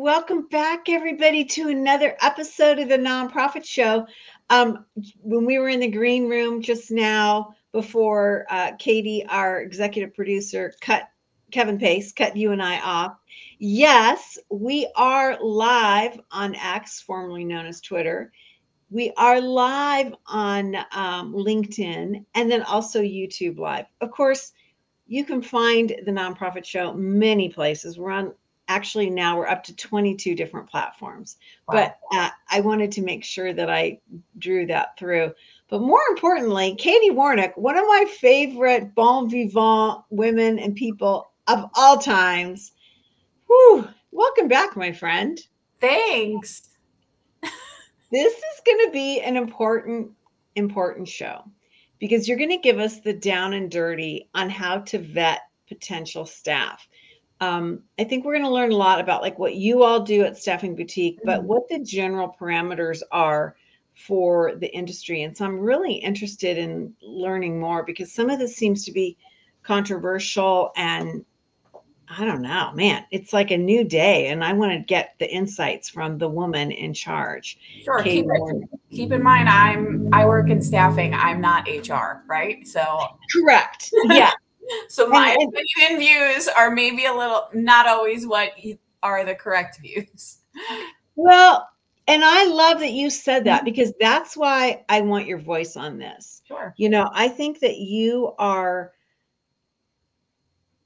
welcome back, everybody, to another episode of the Nonprofit Show. Um, when we were in the green room just now, before uh, Katie, our executive producer, cut Kevin Pace, cut you and I off. Yes, we are live on X, formerly known as Twitter. We are live on um, LinkedIn and then also YouTube Live. Of course, you can find the Nonprofit Show many places. We're on actually now we're up to 22 different platforms. Wow. but uh, i wanted to make sure that i drew that through. But more importantly katie warnock one of my favorite bon vivant women and people of all times. Whew, welcome back my friend. Thanks. This is going to be an important important show because you're going to give us the down and dirty on how to vet potential staff um, I think we're going to learn a lot about like what you all do at Staffing Boutique, but mm-hmm. what the general parameters are for the industry. And so I'm really interested in learning more because some of this seems to be controversial and I don't know, man, it's like a new day. And I want to get the insights from the woman in charge. Sure. Keep, it, keep, in mind, I'm, I work in staffing. I'm not HR, right? So correct. Yeah. So my and, opinion views are maybe a little not always what are the correct views. Well, and I love that you said that because that's why I want your voice on this. Sure. You know, I think that you are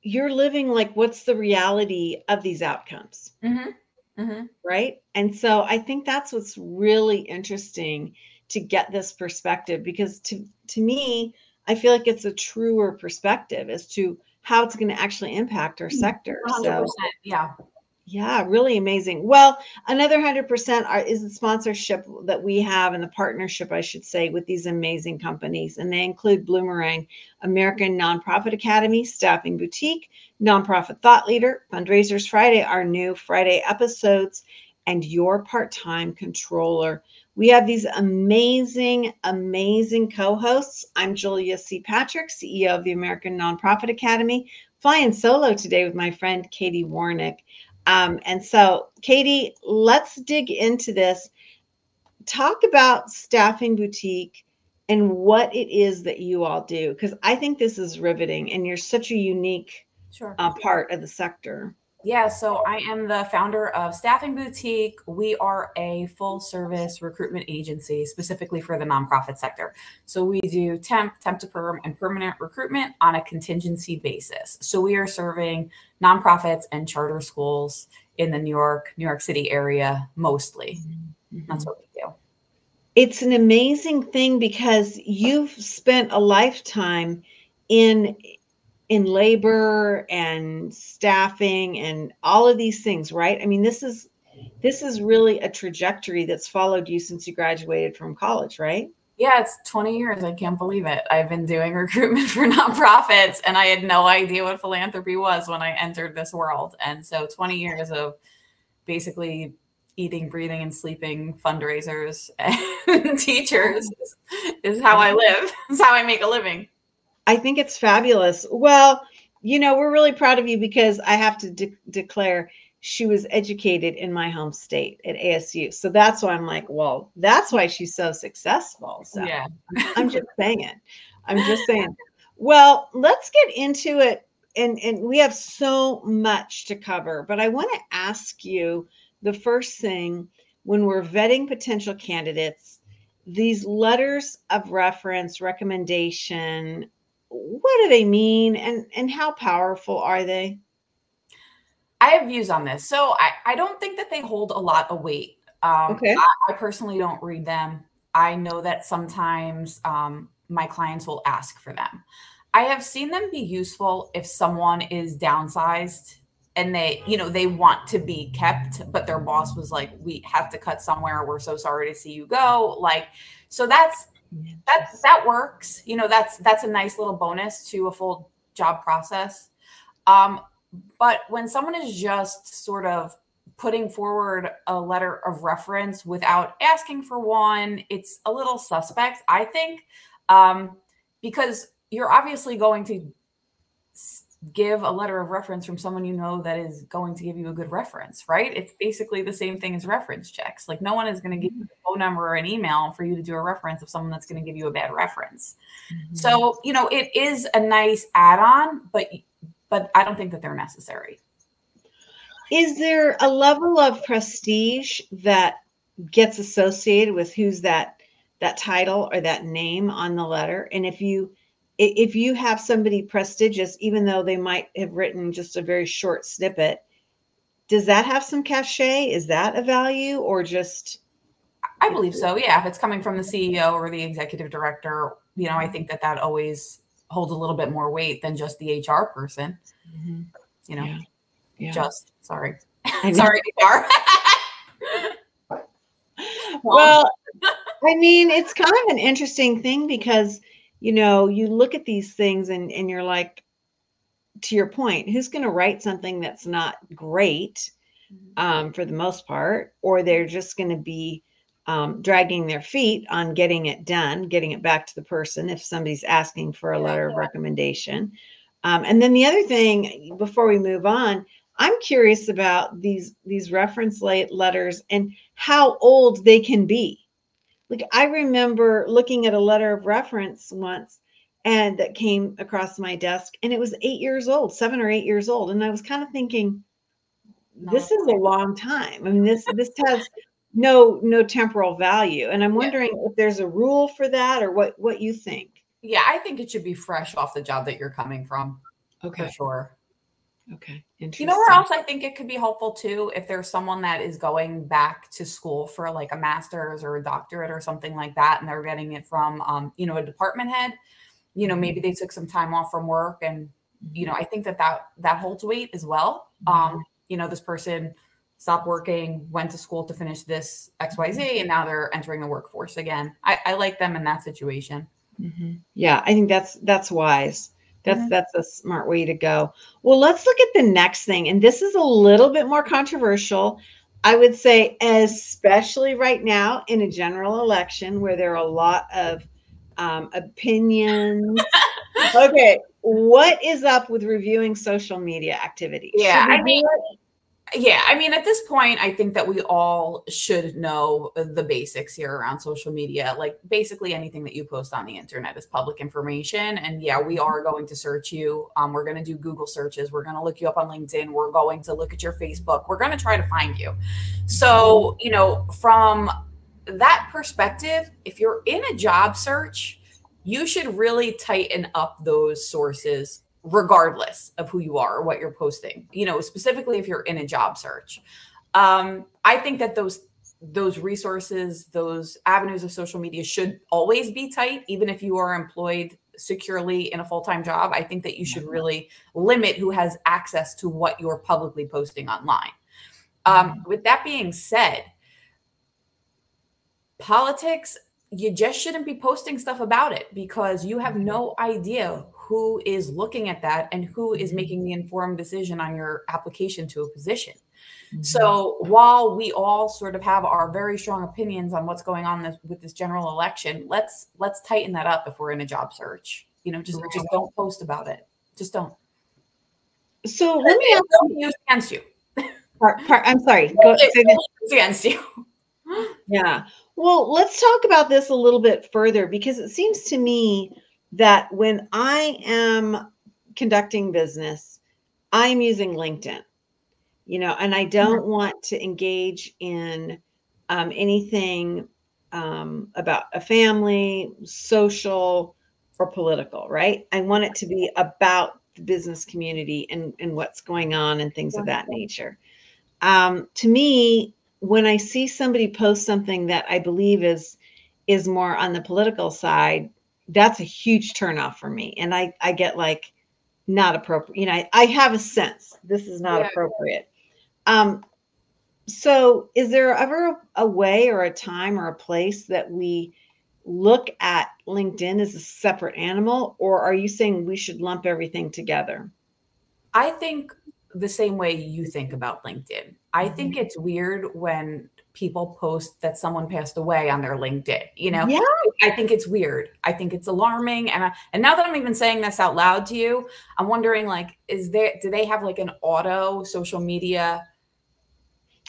you're living like what's the reality of these outcomes. Mm-hmm. Mm-hmm. Right. And so I think that's what's really interesting to get this perspective because to to me, I feel like it's a truer perspective as to how it's going to actually impact our mm, sector. 100%, so, yeah. Yeah, really amazing. Well, another 100% are, is the sponsorship that we have and the partnership, I should say, with these amazing companies. And they include Bloomerang, American Nonprofit Academy, Staffing Boutique, Nonprofit Thought Leader, Fundraisers Friday, our new Friday episodes, and Your Part Time Controller. We have these amazing, amazing co hosts. I'm Julia C. Patrick, CEO of the American Nonprofit Academy, flying solo today with my friend Katie Warnock. Um, and so, Katie, let's dig into this. Talk about Staffing Boutique and what it is that you all do, because I think this is riveting and you're such a unique sure. uh, part of the sector. Yeah, so I am the founder of Staffing Boutique. We are a full service recruitment agency specifically for the nonprofit sector. So we do temp, temp to perm, and permanent recruitment on a contingency basis. So we are serving nonprofits and charter schools in the New York, New York City area mostly. Mm-hmm. That's what we do. It's an amazing thing because you've spent a lifetime in in labor and staffing and all of these things right? I mean this is this is really a trajectory that's followed you since you graduated from college right? Yeah it's 20 years. I can't believe it. I've been doing recruitment for nonprofits and i had no idea what philanthropy was when i entered this world. And so 20 years of basically eating breathing and sleeping fundraisers and teachers is how i live. Is how i make a living I think it's fabulous. Well, you know, we're really proud of you because I have to de- declare she was educated in my home state at ASU. So that's why I'm like, well, that's why she's so successful. So yeah. I'm just saying. It. I'm just saying. Well, let's get into it. And, and we have so much to cover, but I want to ask you the first thing when we're vetting potential candidates, these letters of reference, recommendation, what do they mean? And and how powerful are they? I have views on this. So i, I don't think that they hold a lot of weight. Um, okay. I, I, personally don't read them. I know that sometimes um, my clients will ask for them. I have seen them be useful if someone is downsized and they you know they want to be kept but their boss was like we have to cut somewhere. We're so sorry to see you go. Like so that's that that works. You know, that's that's a nice little bonus to a full job process. Um, but when someone is just sort of putting forward a letter of reference without asking for one, it's a little suspect, I think, um, because you're obviously going to give a letter of reference from someone you know that is going to give you a good reference, right? It's basically the same thing as reference checks. Like no one is going to give you a phone number or an email for you to do a reference of someone that's going to give you a bad reference. Mm-hmm. So, you know, it is a nice add-on, but but I don't think that they're necessary. Is there a level of prestige that gets associated with who's that that title or that name on the letter? And if you if you have somebody prestigious, even though they might have written just a very short snippet, does that have some cachet? Is that a value or just? I believe so. Yeah. If it's coming from the CEO or the executive director, you know, I think that that always holds a little bit more weight than just the HR person. Mm-hmm. You know, yeah. Yeah. just sorry. sorry, HR. well, I mean, it's kind of an interesting thing because you know, you look at these things and, and you're like, to your point, who's going to write something that's not great mm-hmm. um, for the most part, or they're just going to be um, dragging their feet on getting it done, getting it back to the person if somebody's asking for a letter of recommendation. Um, and then the other thing, before we move on, I'm curious about these these reference late letters and how old they can be like I remember looking at a letter of reference once and that came across my desk and it was eight years old, seven or eight years old. And I was kind of thinking, this is a long time. I mean, this this has no no temporal value. And I'm wondering yeah. if there's a rule for that or what what you think. Yeah, I think it should be fresh off the job that you're coming from. Okay. For sure. Okay. You know where else I think it could be helpful too? If there's someone that is going back to school for like a master's or a doctorate or something like that, and they're getting it from, um, you know, a department head, you know, maybe mm-hmm. they took some time off from work and, you know, I think that that, that holds weight as well. Mm-hmm. Um, you know, this person stopped working, went to school to finish this XYZ, and now they're entering the workforce again. I, I like them in that situation. Mm-hmm. Yeah, I think that's, that's wise. That's mm-hmm. that's a smart way to go. Well, let's look at the next thing, and this is a little bit more controversial. I would say, especially right now in a general election where there are a lot of um, opinions. okay, what is up with reviewing social media activity? Yeah, I mean, yeah, I mean, at this point, I think that we all should know the basics here around social media. Like, basically, anything that you post on the internet is public information. And yeah, we are going to search you. Um, we're going to do Google searches. We're going to look you up on LinkedIn. We're going to look at your Facebook. We're going to try to find you. So, you know, from that perspective, if you're in a job search, you should really tighten up those sources regardless of who you are or what you're posting you know specifically if you're in a job search. Um, i think that those those resources those avenues of social media should always be tight even if you are employed securely in a full-time job. I think that you should really limit who has access to what you're publicly posting online. Um, mm-hmm. with that being said politics you just shouldn't be posting stuff about it because you have no idea who is looking at that and who is mm-hmm. making the informed decision on your application to a position. Mm-hmm. So while we all sort of have our very strong opinions on what's going on this, with this general election, let's let's tighten that up if we're in a job search. You know, just just don't post about it. Just don't. So let me ask you against you. Part, part, I'm sorry. Go, against you. yeah. Well, let's talk about this a little bit further because it seems to me that when I am conducting business, I'm using LinkedIn, you know, and I don't mm-hmm. want to engage in um, anything um, about a family, social, or political, right? I want it to be about the business community and, and what's going on and things of that nature. Um, to me, when I see somebody post something that I believe is is more on the political side, that's a huge turnoff for me. And I, I get like not appropriate. You know, I, I have a sense this is not yeah. appropriate. Um, so is there ever a way or a time or a place that we look at LinkedIn as a separate animal, or are you saying we should lump everything together? I think the same way you think about LinkedIn. I think mm-hmm. it's weird when people post that someone passed away on their LinkedIn. You know, yeah. I think it's weird. I think it's alarming. And I, and now that I'm even saying this out loud to you, I'm wondering like, is there do they have like an auto social media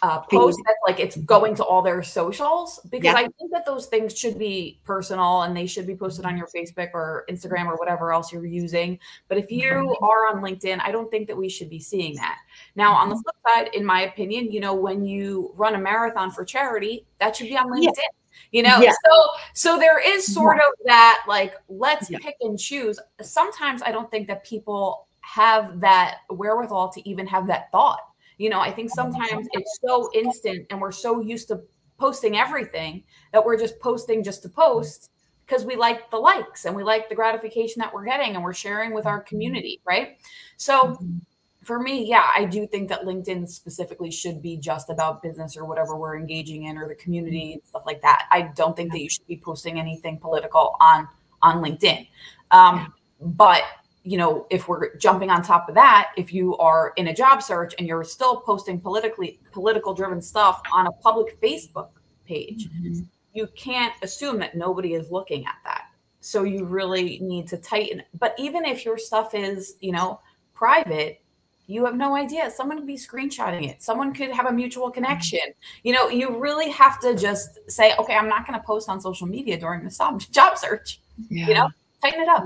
uh, post that's like it's going to all their socials because yeah. I think that those things should be personal and they should be posted on your Facebook or Instagram or whatever else you're using. But if you mm-hmm. are on LinkedIn, I don't think that we should be seeing that. Now, on the mm-hmm. flip side, in my opinion, you know, when you run a marathon for charity, that should be on LinkedIn. Yeah. You know, yeah. so so there is sort of that like let's pick and choose. Sometimes I don't think that people have that wherewithal to even have that thought you know, I think sometimes it's so instant and we're so used to posting everything that we're just posting just to post because we like the likes and we like the gratification that we're getting and we're sharing with our community, right? So mm-hmm. for me, yeah, I do think that LinkedIn specifically should be just about business or whatever we're engaging in or the community and stuff like that. I don't think that you should be posting anything political on on LinkedIn. Um, but you know, if we're jumping on top of that, if you are in a job search and you're still posting politically political driven stuff on a public Facebook page, mm-hmm. you can't assume that nobody is looking at that. So you really need to tighten. But even if your stuff is, you know, private, you have no idea. Someone could be screenshotting it. Someone could have a mutual connection. You know, you really have to just say, okay, I'm not going to post on social media during the job search. Yeah. You know, tighten it up.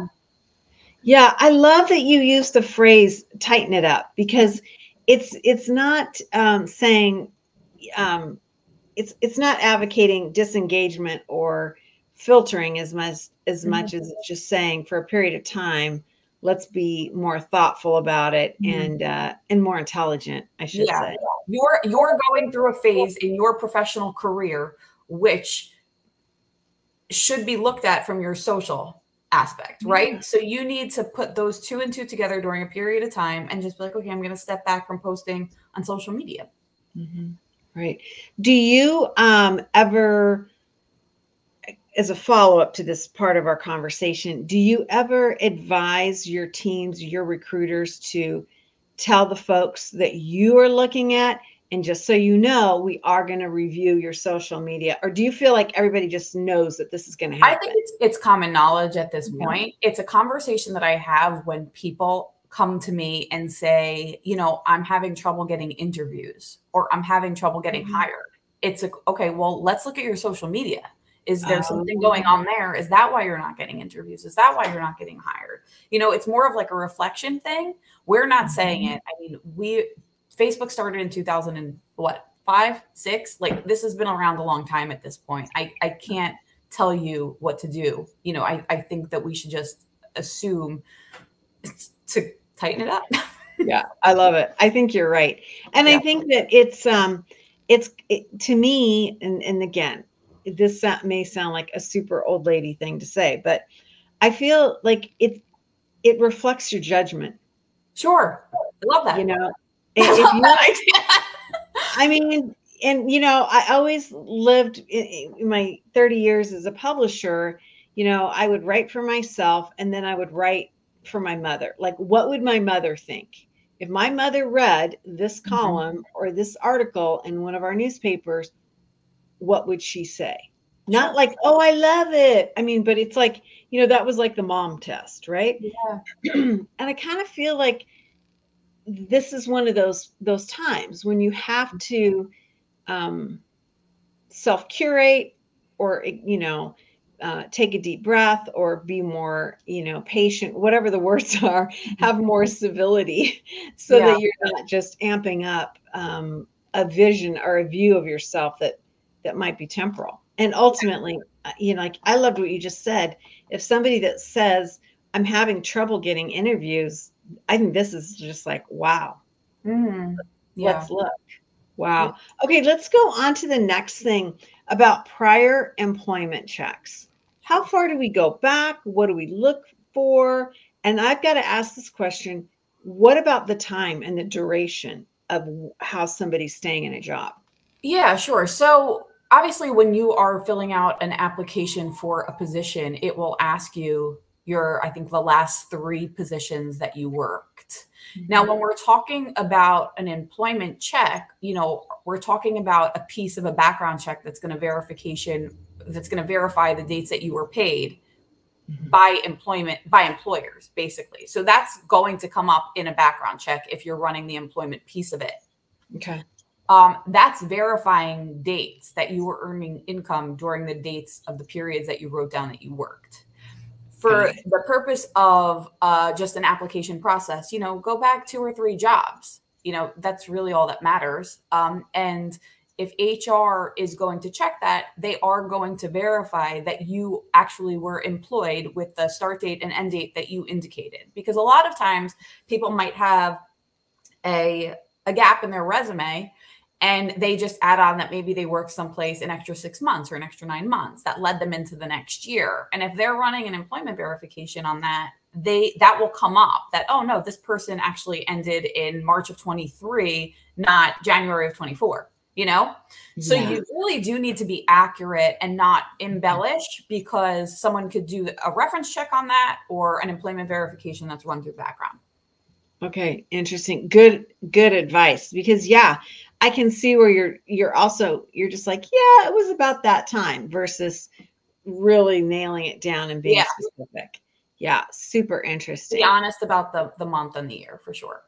Yeah, I love that you use the phrase "tighten it up" because it's it's not um, saying um, it's it's not advocating disengagement or filtering as much as mm-hmm. much as it's just saying for a period of time let's be more thoughtful about it mm-hmm. and uh, and more intelligent i should yeah. say you're you're going through a phase in your professional career which should be looked at from your social aspect, right? Yeah. So you need to put those two and two together during a period of time and just be like, okay, I'm going to step back from posting on social media. Mm-hmm. Right. Do you um, ever, as a follow up to this part of our conversation, do you ever advise your teams, your recruiters to tell the folks that you are looking at and just so you know, we are going to review your social media. Or do you feel like everybody just knows that this is going to happen? I think it's, it's common knowledge at this point. Yeah. It's a conversation that I have when people come to me and say, you know, I'm having trouble getting interviews or I'm having trouble getting mm-hmm. hired. It's a, okay, well, let's look at your social media. Is there something going on there? Is that why you're not getting interviews? Is that why you're not getting hired? You know, it's more of like a reflection thing. We're not mm-hmm. saying it. I mean, we Facebook started in 2000 and what five, six? Like this has been around a long time at this point. I, I can't tell you what to do. You know, I, I think that we should just assume to tighten it up. yeah, I love it. I think you're right. And yeah. I think that it's um it's it, to me and and again, this may sound like a super old lady thing to say, but I feel like it it reflects your judgment. Sure. I love that. You know, if you, I mean, and you know, I always lived in, in my 30 years as a publisher. You know, I would write for myself and then I would write for my mother. Like, what would my mother think? If my mother read this mm-hmm. column mm-hmm. or this article in one of our newspapers, what would she say? Not like, oh, I love it. I mean, but it's like, you know, that was like the mom test, right? Yeah. and I kind of feel like this is one of those those times when you have to um, self curate or you know uh, take a deep breath or be more you know patient whatever the words are have more civility so yeah. that you're not just amping up um, a vision or a view of yourself that that might be temporal. And ultimately uh, you know like i loved what you just said. If somebody that says i'm having trouble getting interviews I think this is just like, wow. Mm, yeah. Let's look. Wow. Okay, let's go on to the next thing about prior employment checks. How far do we go back? What do we look for? And I've got to ask this question what about the time and the duration of how somebody's staying in a job? Yeah, sure. So, obviously, when you are filling out an application for a position, it will ask you your, I think, the last three positions that you worked. Mm-hmm. Now, when we're talking about an employment check, you know, we're talking about a piece of a background check that's going to verification that's going to verify the dates that you were paid mm-hmm. by employment by employers basically. So that's going to come up in a background check if you're running the employment piece of it. Okay. Um, that's verifying dates that you were earning income during the dates of the periods that you wrote down that you worked for okay. the purpose of uh, just an application process, you know, go back two or three jobs. You know, that's really all that matters. Um, and if HR is going to check that, they are going to verify that you actually were employed with the start date and end date that you indicated. Because a lot of times people might have a, a gap in their resume and they just add on that maybe they worked someplace an extra six months or an extra nine months that led them into the next year. And if they're running an employment verification on that they that will come up that oh no this person actually ended in march of 23 not january of 24 you know? So you really do need to be accurate and not mm-hmm. embellish because someone could do a reference check on that or an employment verification that's run through background. Okay interesting. Good good advice because yeah I can see where you're you're also you're just like, yeah, it was about that time versus really nailing it down and being yeah. specific. Yeah, super interesting. Be honest about the the month and the year for sure.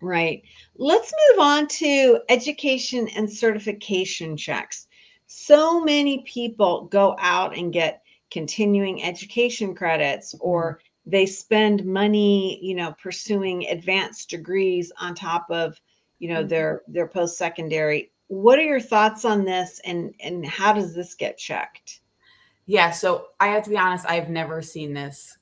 Right. Let's move on to education and certification checks. So many people go out and get continuing education credits or mm-hmm. they spend money, you know, pursuing advanced degrees on top of you know, mm-hmm. their their post secondary. What are your thoughts on this, and and how does this get checked? Yeah, so I have to be honest. I've never seen this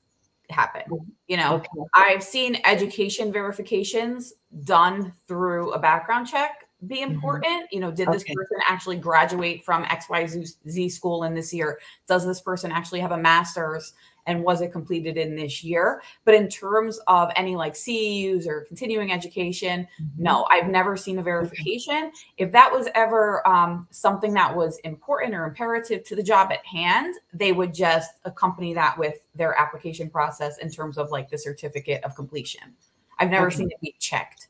happen. Mm-hmm. You know, okay. I've seen education verifications done through a background check be mm-hmm. important. Mm-hmm. You know, did this okay. person actually graduate from XYZ school in this year? Does this person actually have a master's? And was it completed in this year? But in terms of any like CEUs or continuing education, mm-hmm. no, I've never seen a verification. If that was ever um, something that was important or imperative to the job at hand, they would just accompany that with their application process in terms of like the certificate of completion. I've never okay. seen it be checked.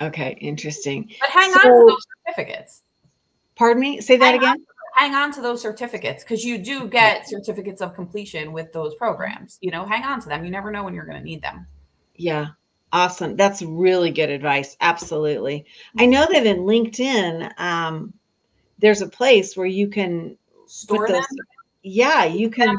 Okay, interesting. But hang so, on to those certificates. Pardon me? Say that hang again. Hang on to those certificates because you do get certificates of completion with those programs. You know, hang on to them. You never know when you're going to need them. Yeah. Awesome. That's really good advice. Absolutely. I know that in LinkedIn, um, there's a place where you can store those, them. Yeah, you can.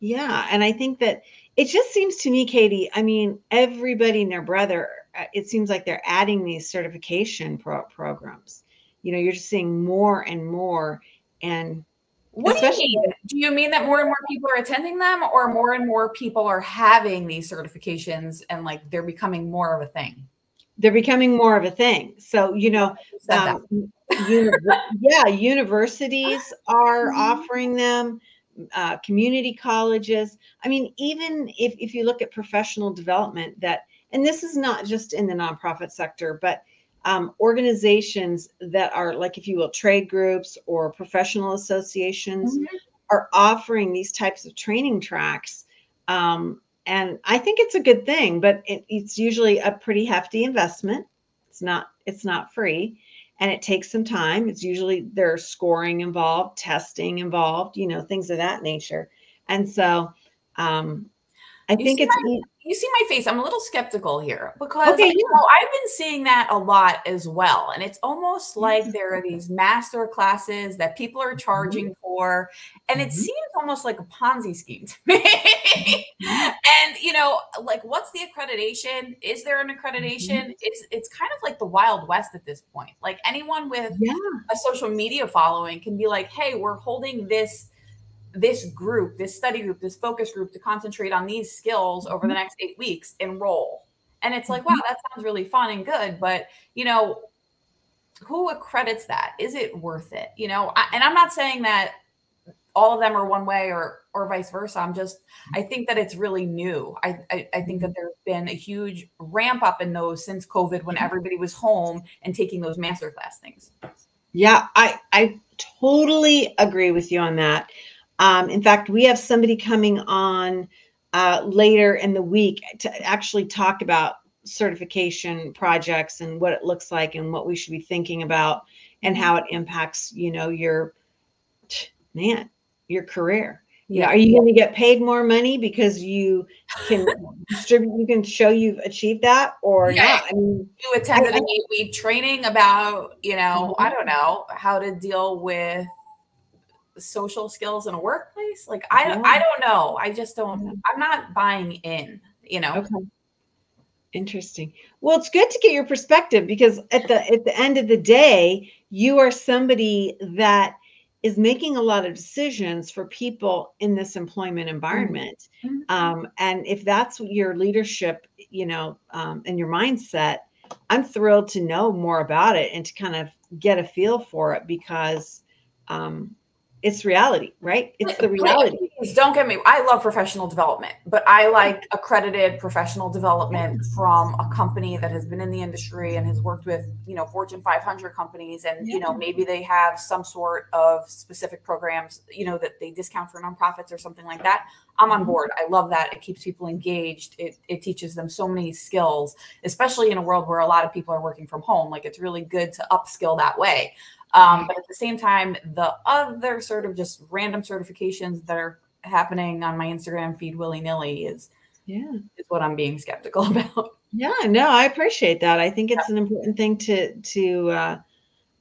Yeah. And I think that it just seems to me, Katie, I mean, everybody and their brother, uh, it seems like they're adding these certification pro- programs. You know, you're just seeing more and more and what do you mean? Do you mean that more and more people are attending them, or more and more people are having these certifications and like they're becoming more of a thing? They're becoming more of a thing. So, you know, um, uni- yeah, universities are mm-hmm. offering them, uh, community colleges. I mean, even if, if you look at professional development, that, and this is not just in the nonprofit sector, but um, organizations that are like if you will trade groups or professional associations mm-hmm. are offering these types of training tracks um, and i think it's a good thing but it, it's usually a pretty hefty investment. It's not it's not free and it takes some time. It's usually there's scoring involved testing involved you know things of that nature. And so um, I you think it's my, you see my face. I'm a little skeptical here because okay, you know I've been seeing that a lot as well, and it's almost like mm-hmm. there are these master classes that people are mm-hmm. charging for, and it mm-hmm. seems almost like a Ponzi scheme to me. And you know, like what's the accreditation? Is there an accreditation? It's it's kind of like the Wild West at this point. Like anyone with yeah. a social media following can be like, "Hey, we're holding this." This group, this study group, this focus group to concentrate on these skills over the mm-hmm. next eight weeks, enroll. And it's like, wow, mm-hmm. that sounds really fun and good. But, you know, who accredits that? Is it worth it? You know, I, and I'm not saying that all of them are one way or or vice versa. I'm just I think that it's really new. I, I I, think that mm-hmm. there's been a huge ramp up in those since COVID when everybody was home and taking those masterclass things. Yeah, I I totally agree with you on that. Um, in fact, we have somebody coming on uh, later in the week to actually talk about certification projects and what it looks like and what we should be thinking about and how it impacts, you know, your man, your career. Yeah. Are you going to get paid more money because you can distribute, you can show you've achieved that or yeah. not? I mean, you attended I, a eight week training about, you know, I don't know how to deal with social skills in a workplace. Like, I, yeah. I don't know. I just don't, I'm not buying in, you know? Okay. Interesting. Well, it's good to get your perspective because at the at the end of the day, you are somebody that is making a lot of decisions for people in this employment environment. Mm-hmm. Um, and if that's your leadership, you know, um, and your mindset, I'm thrilled to know more about it and to kind of get a feel for it because um, it's reality, right? It's the reality. Please don't get me. I love professional development, but I like accredited professional development from a company that has been in the industry and has worked with, you know, Fortune 500 companies, and you know, maybe they have some sort of specific programs, you know, that they discount for nonprofits or something like that. I'm on mm-hmm. board. I love that. It keeps people engaged. It, it teaches them so many skills, especially in a world where a lot of people are working from home. Like it's really good to upskill that way. Um, but at the same time, the other sort of just random certifications that are happening on my Instagram feed willy nilly is yeah is what I'm being skeptical about. Yeah, no, I appreciate that. I think it's yeah. an important thing to to uh,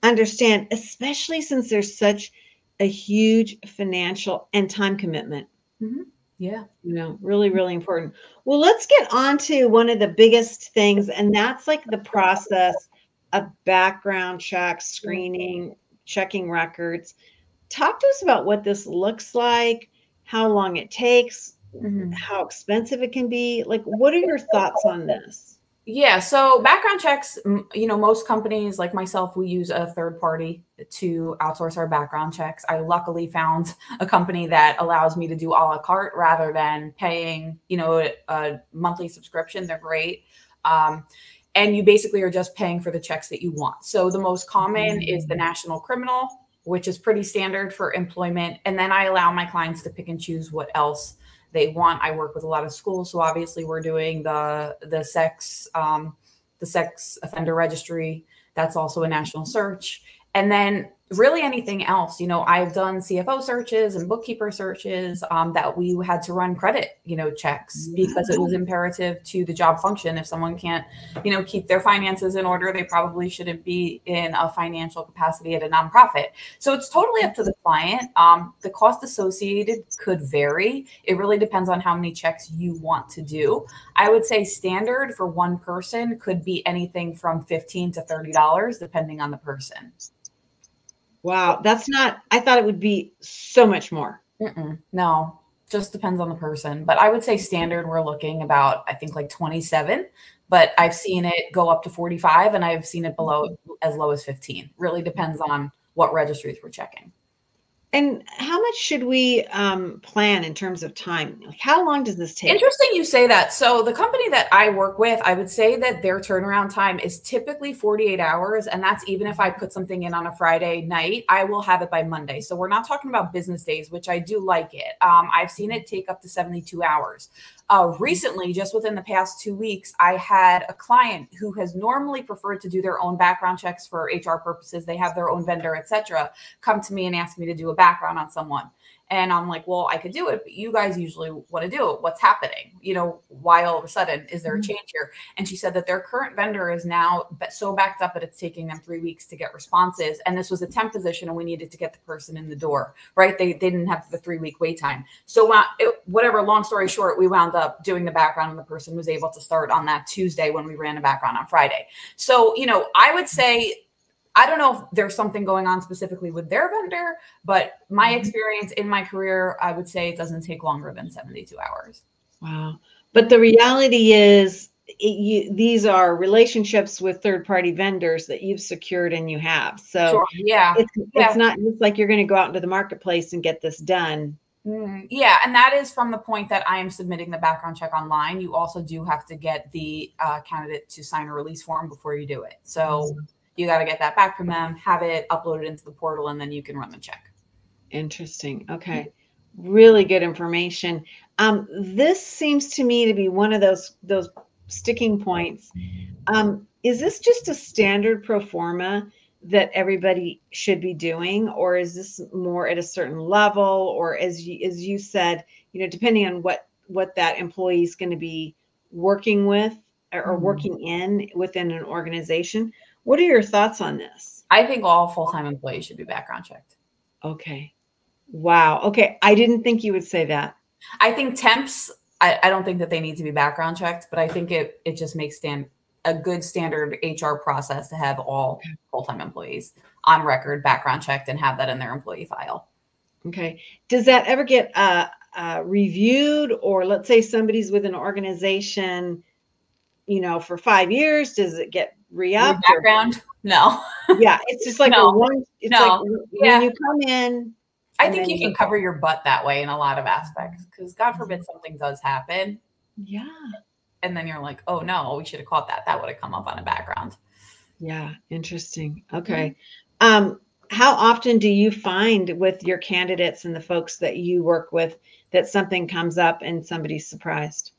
understand, especially since there's such a huge financial and time commitment. Mm-hmm. Yeah, you know, really, really important. Well, let's get on to one of the biggest things, and that's like the process a background check, screening, checking records. Talk to us about what this looks like, how long it takes, mm-hmm. how expensive it can be. Like, what are your thoughts on this? Yeah, so background checks, you know, most companies like myself, we use a third party to outsource our background checks. I luckily found a company that allows me to do a la carte rather than paying, you know, a, a monthly subscription. They're great. Um, and you basically are just paying for the checks that you want. So the most common is the national criminal, which is pretty standard for employment. And then I allow my clients to pick and choose what else they want. I work with a lot of schools, so obviously we're doing the the sex um, the sex offender registry. That's also a national search. And then really anything else you know i've done cfo searches and bookkeeper searches um, that we had to run credit you know checks because it was imperative to the job function. If someone can't you know keep their finances in order they probably shouldn't be in a financial capacity at a nonprofit. So it's totally up to the client. Um, the cost associated could vary. It really depends on how many checks you want to do. I would say standard for one person could be anything from 15 to 30 dollars depending on the person Wow, that's not. I thought it would be so much more. Mm-mm, no, just depends on the person. But I would say standard. We're looking about I think like twenty seven. But I've seen it go up to forty five, and I've seen it below mm-hmm. as low as fifteen. Really depends on what registries we're checking. And how much should we um, plan in terms of time? Like how long does this take? Interesting you say that. So the company that I work with, I would say that their turnaround time is typically 48 hours. And that's even if I put something in on a Friday night, I will have it by Monday. So we're not talking about business days, which I do like it. Um, I've seen it take up to 72 hours. Uh, recently, just within the past two weeks, I had a client who has normally preferred to do their own background checks for HR purposes. They have their own vendor, etc. Come to me and ask me to do a background on someone. And I'm like, well, I could do it, but you guys usually want to do it. What's happening? You know, why all of a sudden is there a mm-hmm. change here? And she said that their current vendor is now so backed up that it's taking them three weeks to get responses. And this was a temp position, and we needed to get the person in the door, right? They, they didn't have the three week wait time. So, uh, it, whatever, long story short, we wound up doing the background, and the person was able to start on that Tuesday when we ran a background on Friday. So, you know, I would say I don't know if there's something going on specifically with their vendor, but my mm-hmm. experience in my career, I would say it doesn't take longer than 72 hours. Wow. But the reality is, it, you, these are relationships with third party vendors that you've secured and you have. So, sure. yeah. It's, yeah. it's not just like you're going to go out into the marketplace and get this done. Mm, yeah, and that is from the point that I am submitting the background check online. You also do have to get the uh, candidate to sign a release form before you do it. So, you got to get that back from them, have it uploaded into the portal, and then you can run the check. Interesting. Okay. Really good information. Um, this seems to me to be one of those those sticking points. Um, is this just a standard pro forma that everybody should be doing, or is this more at a certain level, or as you, as you said, you know, depending on what what that employee is going to be working with or, or mm-hmm. working in within an organization? What are your thoughts on this? I think all full time employees should be background checked. Okay. Wow. Okay. I didn't think you would say that. I think temps, I, I don't think that they need to be background checked, but I think it it just makes stand a good standard HR process to have all full-time employees on record, background checked, and have that in their employee file. Okay. Does that ever get uh, uh, reviewed, or let's say somebody's with an organization, you know, for five years? Does it get re-upped? Background? No. yeah, it's just like no. one. It's no. like when you come in. I think you can cover your butt that way in a lot of aspects because God forbid something does happen. Yeah and then you're like, oh no, we should have caught that. That would have come up on a background. Yeah, interesting. Okay. Mm-hmm. Um, how often do you find with your candidates and the folks that you work with that something comes up and somebody's surprised?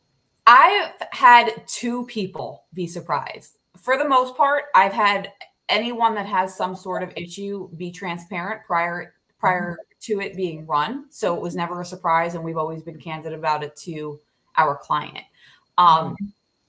I've had two people be surprised. For the most part, I've had anyone that has some sort of issue be transparent prior prior mm-hmm. to it being run. So it was never a surprise and we've always been candid about it to our client. Um, mm-hmm.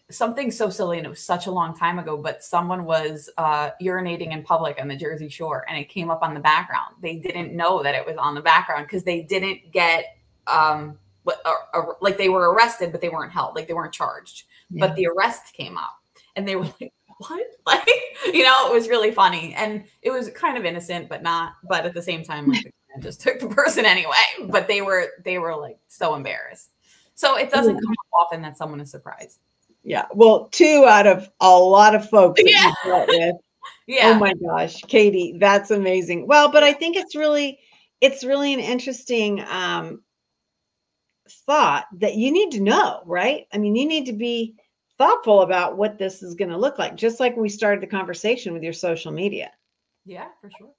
something so silly, and it was such a long time ago, but someone was uh, urinating in public on the Jersey Shore, and it came up on the background. They didn't know that it was on the background because they didn't get um, what, like they were arrested, but they weren't held, like they weren't charged. Yeah. But the arrest came up, and they were like, "What?" Like, you know, it was really funny, and it was kind of innocent, but not. But at the same time, like, just took the person anyway. But they were they were like so embarrassed. So it doesn't come up often that someone is surprised. Yeah. Well, two out of a lot of folks that yeah. with. yeah. Oh my gosh, Katie, that's amazing. Well, but I think it's really, it's really an interesting um, thought that you need to know, right? I mean, you need to be thoughtful about what this is going to look like, just like we started the conversation with your social media. Yeah, for sure.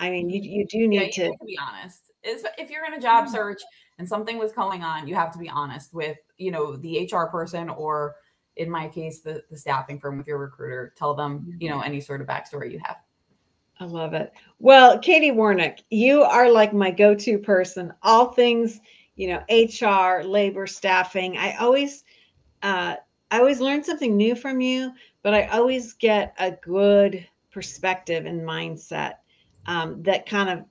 I mean, you you do need yeah, you to, to be honest. If you're in a job search and something was going on, you have to be honest with, you know, the HR person or in my case, the, the staffing firm with your recruiter. Tell them, you know, any sort of backstory you have. I love it. Well, Katie Warnock, you are like my go-to person. All things, you know, HR, labor, staffing. I always, uh, I always learn something new from you, but I always get a good perspective and mindset um, that kind of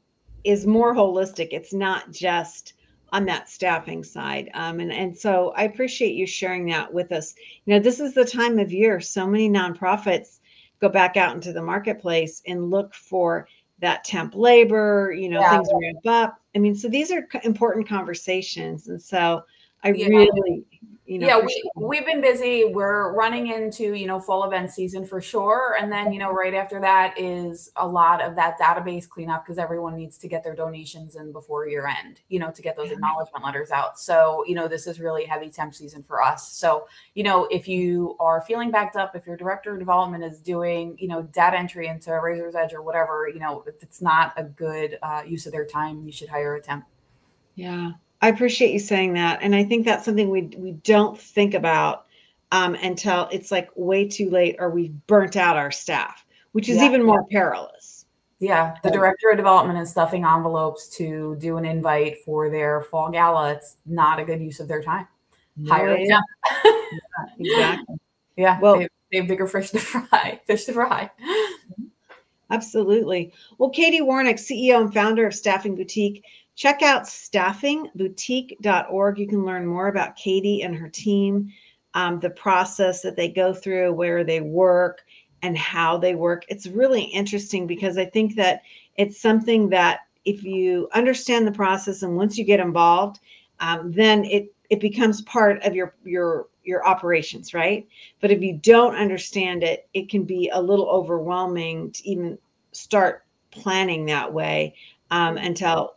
is more holistic. It's not just on that staffing side. Um, and, and so I appreciate you sharing that with us. You know, this is the time of year so many nonprofits go back out into the marketplace and look for that temp labor, you know, yeah. things ramp up. I mean, so these are important conversations. And so I yeah. really you know yeah we, we've been busy. We're running into you know fall event season for sure. And then you know right after that is a lot of that database cleanup because everyone needs to get their donations in before year end you know to get those acknowledgement letters out. So you know this is really heavy temp season for us. So you know if you are feeling backed up if your director of development is doing you know data entry into raiser's edge or whatever you know if it's not a good uh, use of their time you should hire a temp. Yeah I appreciate you saying that, and I think that's something we we don't think about um, until it's like way too late, or we've burnt out our staff, which is yeah. even more perilous. Yeah, the director of development is stuffing envelopes to do an invite for their fall gala. It's not a good use of their time. Hire yeah. yeah, exactly. Yeah, well, they, they have bigger fish to fry. Fish to fry. Absolutely. Well, Katie Warnock, CEO and founder of Staffing Boutique, Check out staffingboutique.org. You can learn more about Katie and her team, um, the process that they go through, where they work, and how they work. It's really interesting because I think that it's something that if you understand the process and once you get involved, um, then it it becomes part of your your your operations, right? But if you don't understand it, it can be a little overwhelming to even start planning that way um, until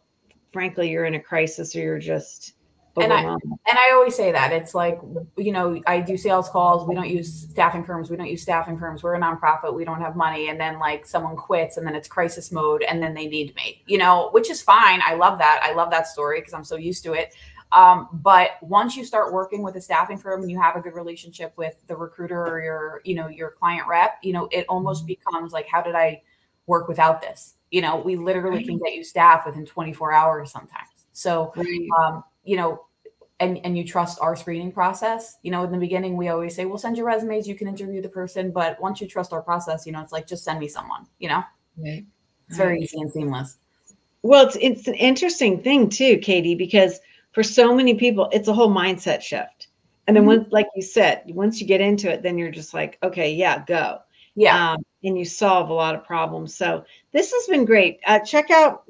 frankly you're in a crisis or you're just and I, and I always say that it's like you know I do sales calls. We don't use staffing firms. We don't use staffing firms. We're a nonprofit. We don't have money. And then like someone quits, and then it's crisis mode, and then they need me. You know, which is fine. I love that. I love that story because I'm so used to it. Um, but once you start working with a staffing firm and you have a good relationship with the recruiter or your, you know, your client rep, you know, it almost mm-hmm. becomes like, how did I work without this? You know, we literally can get you staff within 24 hours sometimes. So, um, you know, and and you trust our screening process. You know, in the beginning, we always say, "We'll send you resumes. You can interview the person." But once you trust our process, you know, it's like just send me someone. You know, right. it's very easy and seamless. Well, it's it's an interesting thing too, Katie, because for so many people, it's a whole mindset shift. And then, mm-hmm. like you said, once you get into it, then you're just like, okay, yeah, go. Yeah. Um, and you solve a lot of problems. So this has been great. Uh, check out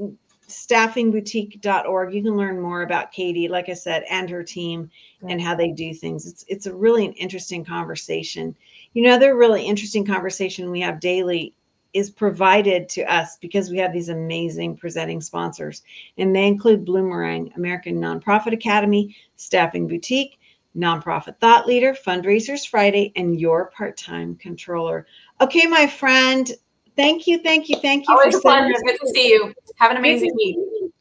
staffingboutique.org. You can learn more about Katie, like I said, and her team and how they do things. It's it's a really an interesting conversation. You know, another really interesting conversation we have daily is provided to us because we have these amazing presenting sponsors, and they include Bloomerang, American Nonprofit Academy, Staffing Boutique, Nonprofit Thought Leader, Fundraisers Friday, and Your Part Time Controller. Okay, my friend, thank you, thank you, thank you. Always a pleasure. Good to see you. Have an amazing week.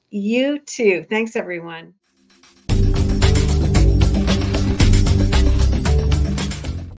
You too. Thanks, everyone.